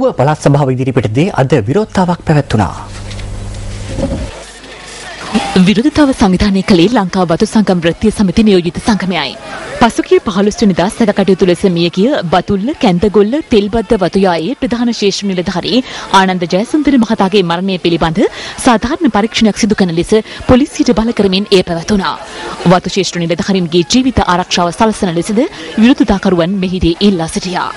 ඌව පළාත් සභාව ඉදිරිපිටදී අද විරෝධතාවක් පැවැත්වුණා. විරුද්ධතාව සංවිධානය කළේ ලංකා වතු සංගම් වෘත්තීය සමිති නියෝජිත සංගමයයි. පසුගිය 15 වෙනිදා සැක කටයුතු ලෙස මියගිය බතුල්ල කැන්දගොල්ල තෙල්බද්ද වතුයායේ ප්‍රධාන ශේෂ්ඨ නිලධාරී ආනන්ද ජයසුන්දර මහතාගේ මරණය පිළිබඳ සාධාරණ පරීක්ෂණයක් සිදු කරන ලෙස පොලිසියට බල කරමින් එය පැවැතුණා. වතු ශේෂ්ඨ නිලධාරීන්ගේ ජීවිත ආරක්ෂාව සලසන ලෙසද විරුද්ධතාකරුවන් මෙහිදී ඉල්ලා සිටියා.